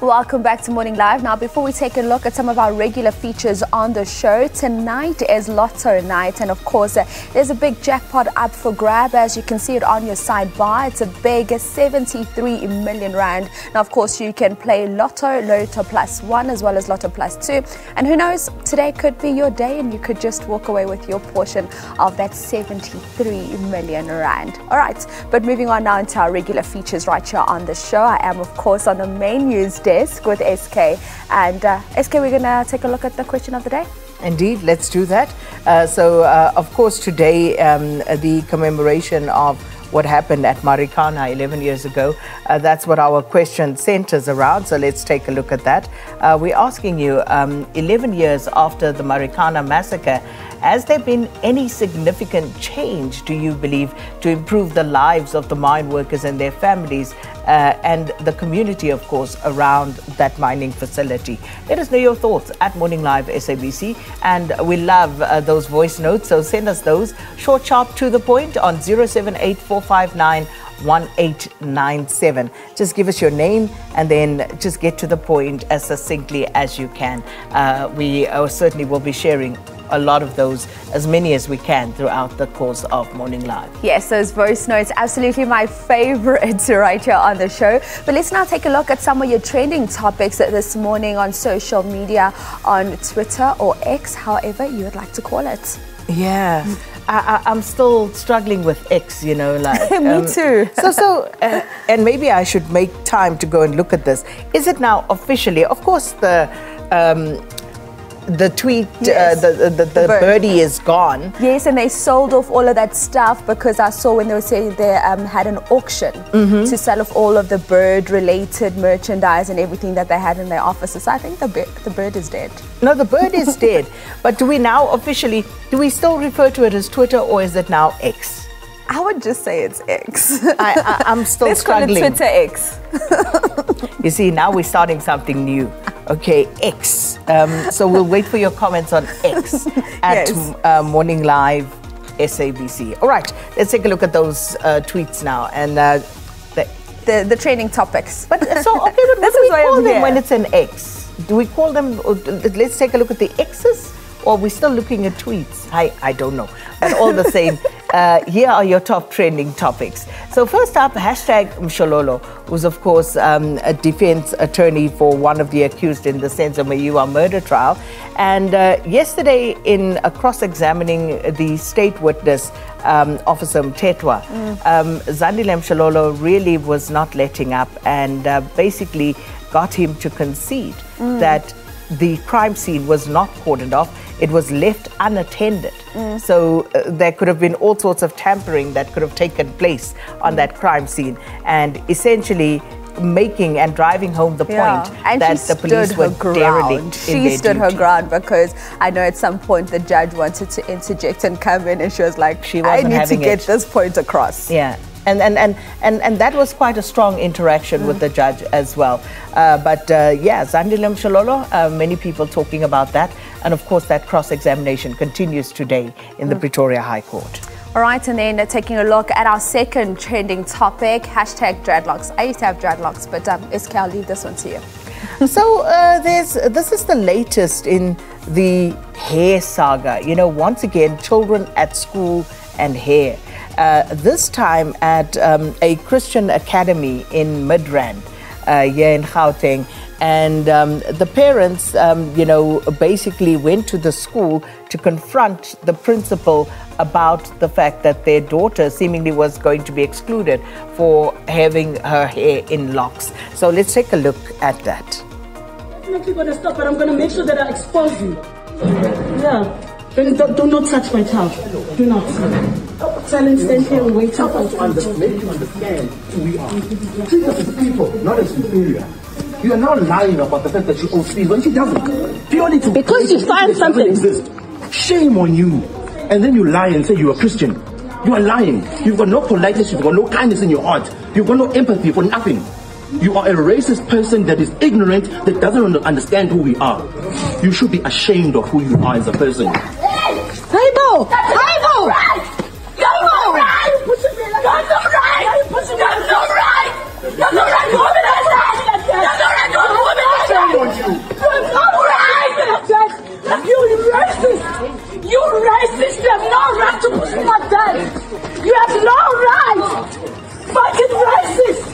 Welcome back to Morning Live. Now, before we take a look at some of our regular features on the show, tonight is Lotto night. And of course, uh, there's a big jackpot up for grab. As you can see it on your sidebar, it's a big 73 million Rand. Now, of course, you can play Lotto, Lotto Plus 1, as well as Lotto Plus 2. And who knows, today could be your day and you could just walk away with your portion of that 73 million Rand. All right, but moving on now into our regular features right here on the show. I am, of course, on the main news desk with SK. And uh, SK, we're going to take a look at the question of the day. Indeed, let's do that. Uh, so, uh, of course, today um, the commemoration of what happened at Marikana 11 years ago. Uh, that's what our question centers around. So let's take a look at that. Uh, we're asking you um, 11 years after the Marikana massacre, has there been any significant change, do you believe, to improve the lives of the mine workers and their families uh, and the community, of course, around that mining facility? Let us know your thoughts at Morning Live SABC. And we love uh, those voice notes, so send us those short, sharp, to the point on 078459. 1897. Just give us your name and then just get to the point as succinctly as you can. Uh, we uh, certainly will be sharing a lot of those, as many as we can throughout the course of Morning Live. Yes, those voice notes, absolutely my favorite right here on the show. But let's now take a look at some of your trending topics this morning on social media, on Twitter or X, however you would like to call it. Yeah. I, am still struggling with X, you know, like me um, too. so, so, uh, and maybe I should make time to go and look at this. Is it now officially? Of course, the um, the tweet, uh, yes. uh, the, the, the, Bird. birdie is gone. Yes, and they sold off all of that stuff because I saw when they were saying they um, had an auction mm-hmm. to sell off all of the bird related merchandise and everything that they had in their offices. So I think the, bir- the bird is dead. No, the bird is dead. But do we now officially, do we still refer to it as Twitter or is it now X? I would just say it's X. I, am still Let's struggling. Call it Twitter X. you see, now we're starting something new. Okay, X. Um, so we'll wait for your comments on X at yes. uh, Morning Live SABC. All right, let's take a look at those uh, tweets now and uh, the, the, the training topics. But so okay, but what do we call them here. when it's an X? Do we call them? Let's take a look at the X's, or are we still looking at tweets? I I don't know, but all the same. Uh, here are your top trending topics. So first up, hashtag Mshololo, who's of course um, a defense attorney for one of the accused in the Senzo Meyiwa murder trial. And uh, yesterday, in a cross-examining the state witness, um, Officer Mthethwa, mm. um, Zandile Mshololo really was not letting up and uh, basically got him to concede mm. that the crime scene was not cordoned off it was left unattended. Mm. So uh, there could have been all sorts of tampering that could have taken place on mm. that crime scene. And essentially, making and driving home the yeah. point and that the police were derelict. She stood duty. her ground because I know at some point the judge wanted to interject and come in, and she was like, she "I need to get it. this point across." Yeah, and, and, and, and, and that was quite a strong interaction mm. with the judge as well. Uh, but uh, yeah, Zandile Mshololo, uh, many people talking about that. And of course, that cross examination continues today in mm. the Pretoria High Court. All right, and then taking a look at our second trending topic, hashtag dreadlocks. I used to have dreadlocks, but um, SK, I'll leave this one to you. so uh, there's this is the latest in the hair saga. You know, once again, children at school and hair. Uh, this time at um, a Christian academy in Midrand, uh, here in Gauteng. And um, the parents, um, you know, basically went to the school to confront the principal about the fact that their daughter seemingly was going to be excluded for having her hair in locks. So let's take a look at that. I'm Definitely going to stop, but I'm going to make sure that I expose you. Yeah. Then do, do not touch my child. Do not. Silence, stand here and wait. Help us to understand, make you understand who we are. Treat us as people, not as inferior. You are not lying about the fact that she owes fees when she doesn't. Purely to because you find something. Exist. Shame on you. And then you lie and say you're a Christian. You are lying. You've got no politeness, you've got no kindness in your heart. You've got no empathy for nothing. You are a racist person that is ignorant, that doesn't understand who we are. You should be ashamed of who you are as a person. Table! Table! Got no right! Got no right! Got no right! Got no right to womanized! Got no right to womanized! I'm on you! I'm right! You racist! You racist! You have no right to pussy like that! You have no right! Fucking racist!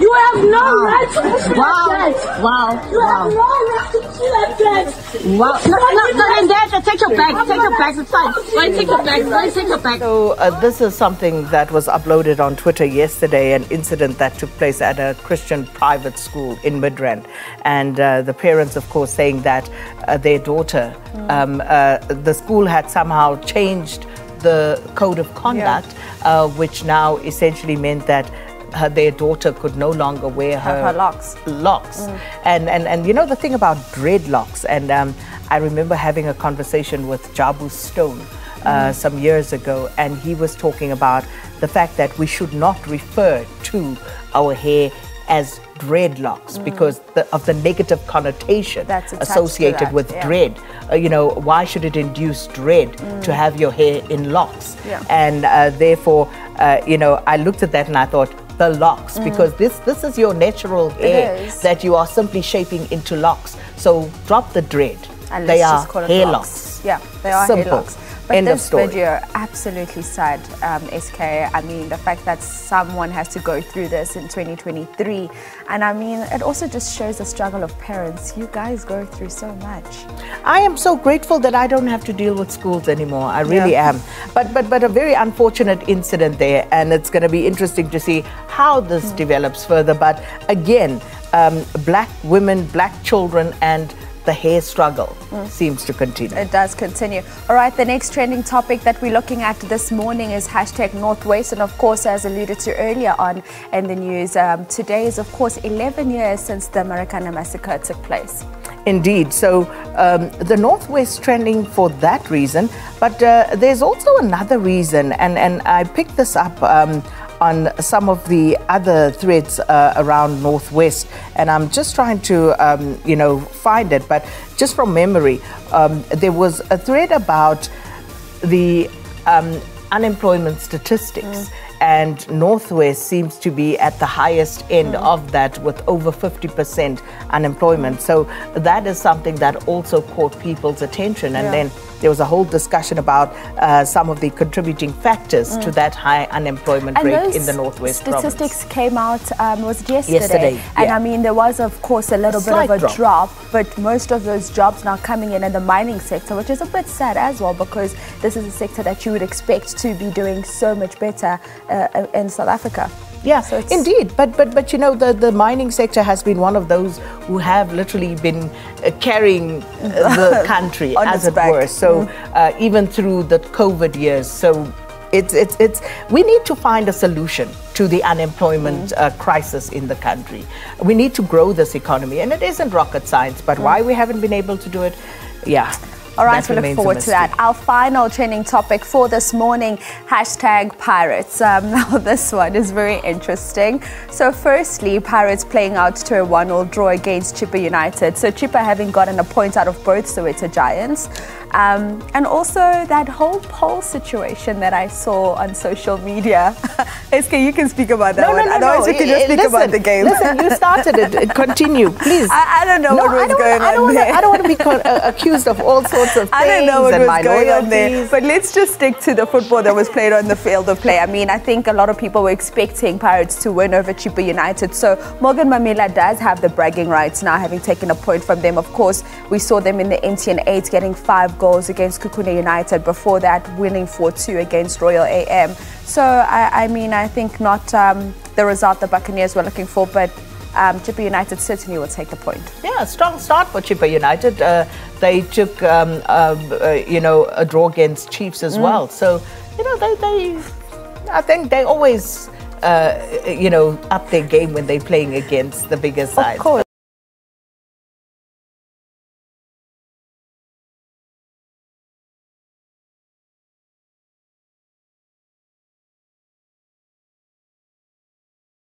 You have no right to push me wow. like that. Wow. You wow. have no right to push me like that. Wow. No, no, no, Dad, take your bag. Take your bag. It's fine. Go and take your bag. Go and take your bag. So uh, this is something that was uploaded on Twitter yesterday, an incident that took place at a Christian private school in Midrand. And uh, the parents, of course, saying that uh, their daughter, um, uh, the school had somehow changed the code of conduct, uh, which now essentially meant that her, their daughter could no longer wear her, her locks. locks. And, and, and you know the thing about dreadlocks, and um, I remember having a conversation with Jabu Stone uh, some years ago, and he was talking about the fact that we should not refer to our hair as dreadlocks because the, of the negative connotation That's associated with yeah. dread. Uh, you know, why should it induce dread to have your hair in locks? Yeah. And uh, therefore, uh, you know, I looked at that and I thought, the locks, mm. because this this is your natural hair that you are simply shaping into locks. So drop the dread. And they let's are just call it hair locks. locks. Yeah, they are Simple. hair locks. But End of this video, absolutely sad, um, SK. I mean, the fact that someone has to go through this in 2023. And I mean, it also just shows the struggle of parents. You guys go through so much. I am so grateful that I don't have to deal with schools anymore. I really Yeah. am. But but but a very unfortunate incident there, and it's going to be interesting to see how this Hmm. develops further. But again, um, black women, black children, and the hair struggle Hmm. seems to continue. It does continue. All right, the next trending topic that we're looking at this morning is hashtag Northwest. And of course, as alluded to earlier on in the news, um, today is, of course, 11 years since the Marikana massacre took place. Indeed. So um, the Northwest trending for that reason, but uh, there's also another reason, and, and I picked this up. Um, on some of the other threads uh, around Northwest, and I'm just trying to, um, you know, find it. But just from memory, um, there was a thread about the um, unemployment statistics. And Northwest seems to be at the highest end of that with over 50% unemployment. So that is something that also caught people's attention. And Yeah. then there was a whole discussion about uh, some of the contributing factors to that high unemployment And rate in the Northwest statistics province. came out um, was it yesterday, Yesterday, and yeah. I mean there was of course a little bit of a drop. drop. but most of those jobs now coming in in the mining sector, which is a bit sad as well because this is a sector that you would expect to be doing so much better uh, in South Africa. Yeah, So it's- indeed. But but but you know the, the mining sector has been one of those who have literally been uh, carrying uh, the country as it back. were. So uh, even through the COVID years, so. It's, it's, it's, we need to find a solution to the unemployment uh, crisis in the country. We need to grow this economy, and it isn't rocket science, but why we haven't been able to do it, yeah. All right, that we look forward to that. Our final trending topic for this morning hashtag Pirates. Um, now, this one is very interesting. So, firstly, Pirates playing out to a 1 0 draw against Chippa United. So, Chippa having gotten a point out of both Soweto Giants. Um, and also that whole poll situation that I saw on social media. SK, you can speak about that No, no, one. no, Otherwise, no. we can just eh, speak listen, about the game. Listen, you started it. Continue, please. I, I don't know no, what was I don't going wanna, I don't on wanna, there. I don't want to be uh, accused of all sorts of things I don't know what was going on there, but let's just stick to the football that was played on the field of play. I mean, I think a lot of people were expecting Pirates to win over Chippa United. So Morgan Mammila does have the bragging rights now, having taken a point from them. Of course, we saw them in the MTN 8 getting five goals against Sekhukhune United. Before that, winning 4-2 against Royal AM. So I, I mean, I think not um, the result the Buccaneers were looking for, but um, Chippa United certainly will take the point. Yeah, strong start for Chippa United. Uh, they took, um, uh, uh, you know, a draw against Chiefs Mm. as well. So, you know, they, they I think they always, uh, you know, up their game when they're playing against the bigger sides. course.